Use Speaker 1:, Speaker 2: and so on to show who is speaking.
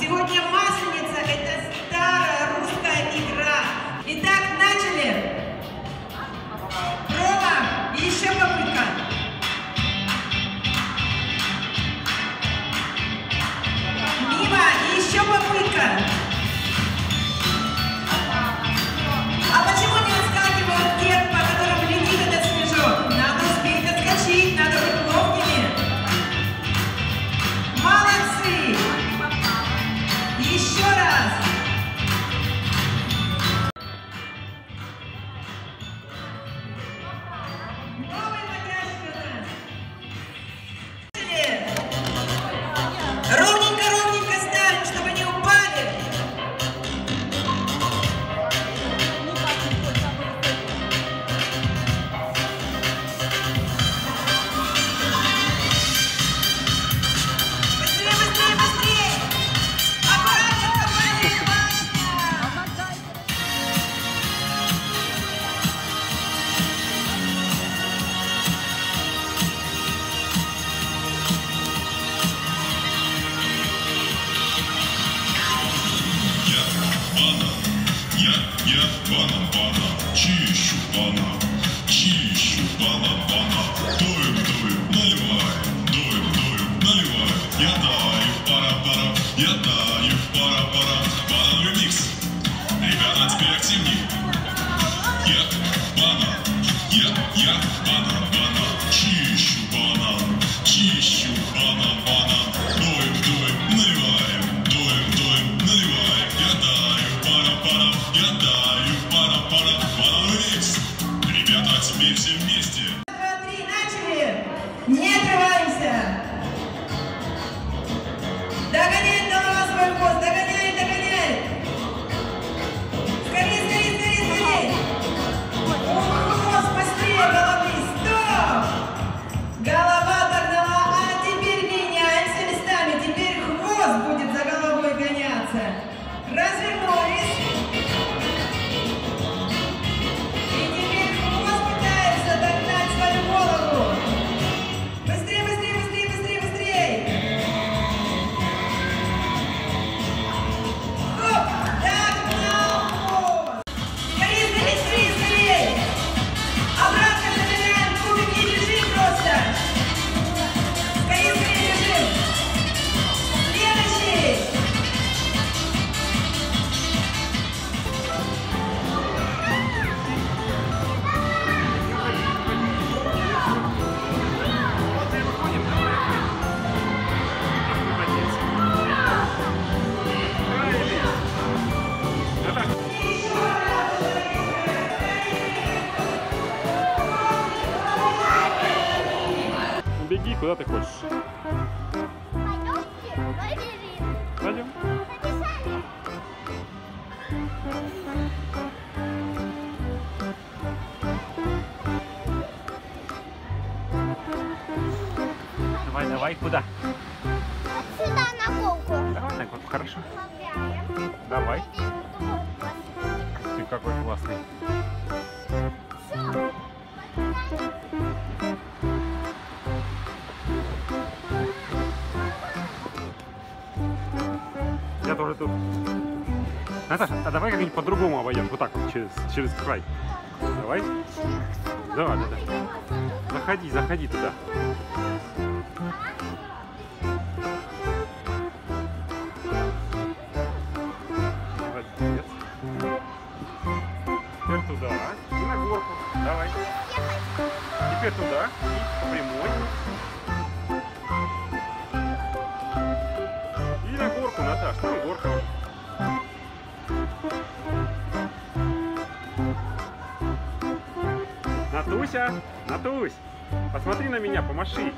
Speaker 1: Сегодня Масленица – Ровненько,
Speaker 2: Я, банан, банан, чищу банан, чищу банан, банан, дуем, дуем, наливаем, дуем, дуем, наливаем, я даю пара-пара, я даю все вместе.
Speaker 3: Куда ты хочешь? Пойдем. Давай, давай, куда?
Speaker 4: Вот сюда на голку.
Speaker 3: Давай, на горку, хорошо. Давай. Ты какой классный. Тут. Наташа, а давай как-нибудь по-другому обойдем. Вот так вот, через, через край. Давай. Да, да, да. Заходи, заходи туда. Молодец. Теперь туда. И на горку. Давай. Теперь туда. И прямой. Горку, Наташ. Там горка. Натуся, Натусь, посмотри на меня, помаши.